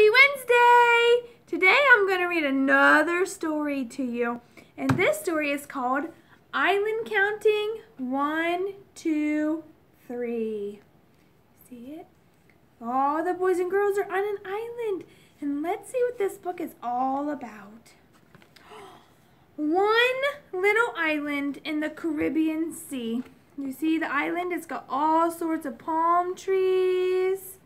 Happy Wednesday! Today I'm going to read another story to you. And this story is called Island Counting One, Two, Three. See it? All the boys and girls are on an island. And let's see what this book is all about. One little island in the Caribbean Sea. You see the island, it's got all sorts of palm trees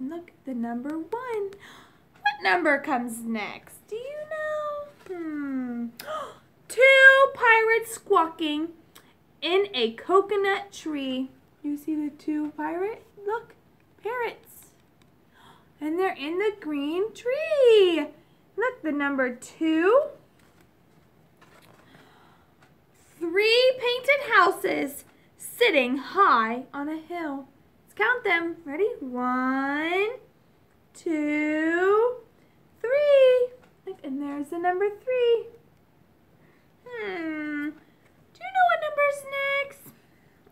look, the number one. What number comes next? Do you know? Hmm. Two pirates squawking in a coconut tree. You see the two pirate? Look, parrots. And they're in the green tree. Look, the number two. Three painted houses sitting high on a hill count them. Ready? One, two, three. And there's the number three. Hmm. Do you know what number's next?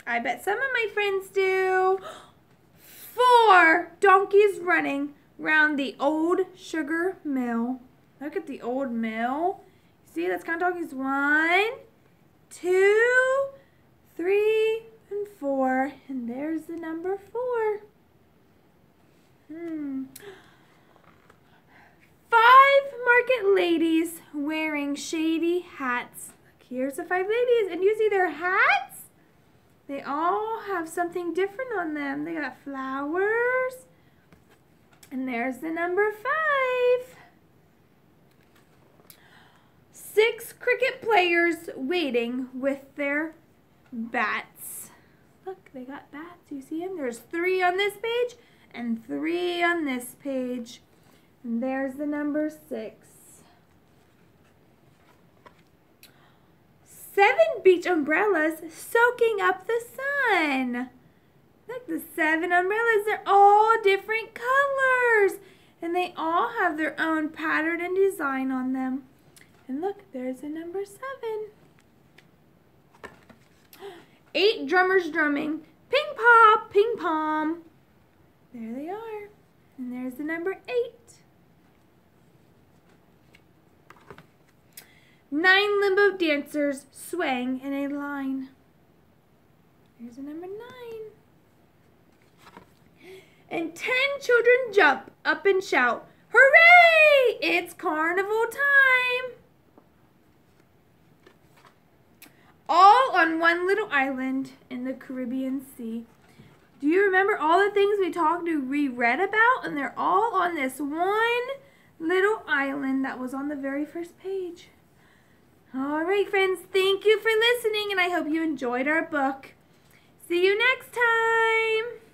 I bet some of my friends do. Four donkeys running round the old sugar mill. Look at the old mill. See, let's count donkeys. One, two, three, and four. And there's the number four. Hmm. Five market ladies wearing shady hats. Look, here's the five ladies. And you see their hats? They all have something different on them. They got flowers. And there's the number five. Six cricket players waiting with their bats. Look, they got bats. You see them? There's three on this page and three on this page. And there's the number six. Seven beach umbrellas soaking up the sun. Look, the seven umbrellas, they're all different colors. And they all have their own pattern and design on them. And look, there's the number seven. Eight drummers drumming. Ping pop, ping pong. There they are. And there's the number eight. Nine limbo dancers swaying in a line. Here's the number nine. And ten children jump up and shout, Hooray! It's carnival time! all on one little island in the Caribbean Sea. Do you remember all the things we talked to we read about? And they're all on this one little island that was on the very first page. All right, friends, thank you for listening, and I hope you enjoyed our book. See you next time.